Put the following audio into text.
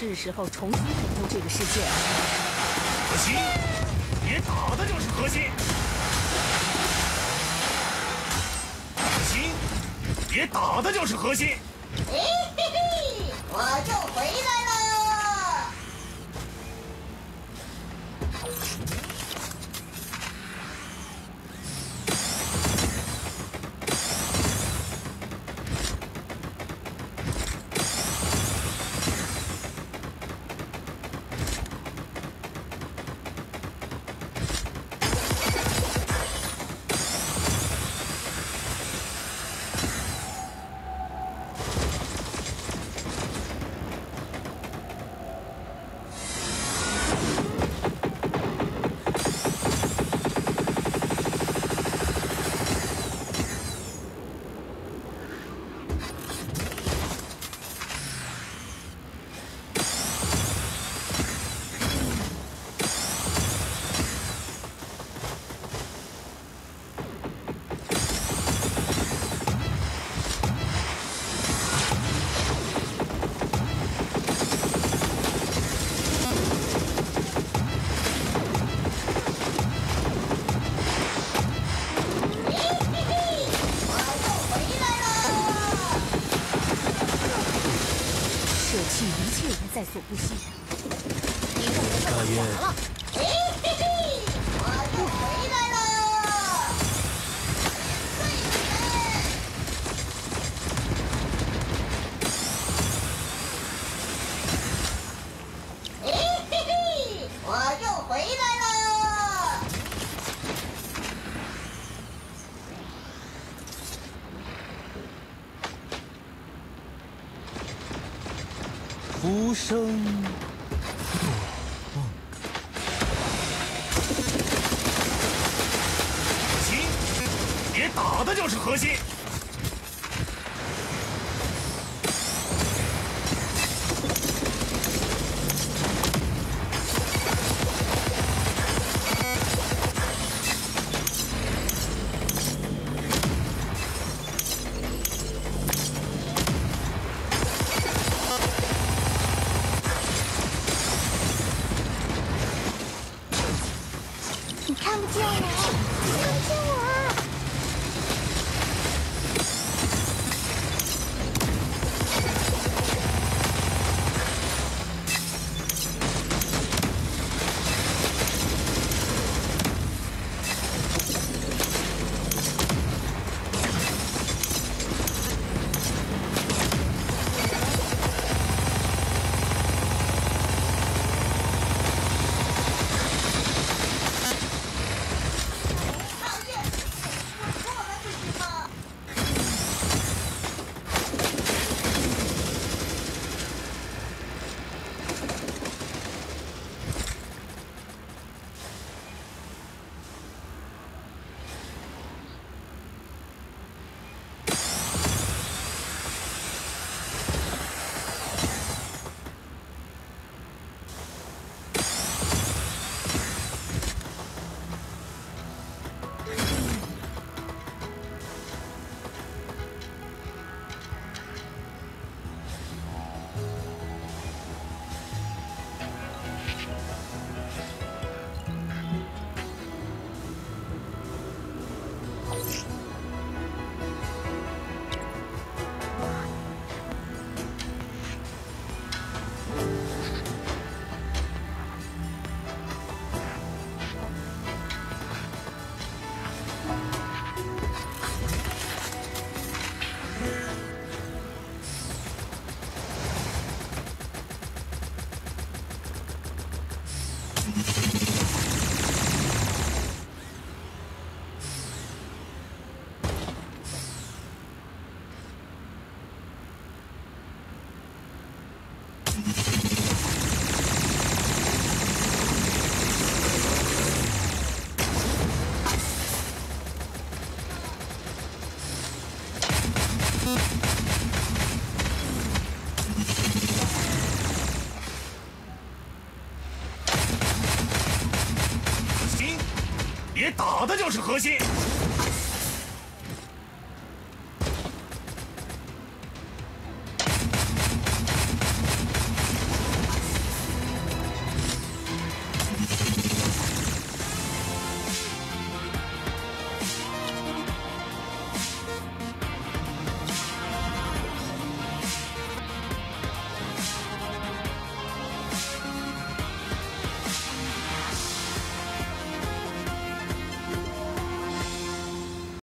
是时候重新拯救这个世界了。核心，别打的就是核心。核心，别打的就是核心。嘿嘿嘿，我就回来了。在所不惜。你认为这么完了？浮生核心，你打的就是核心。我，看不见我。核心，别打的就是核心。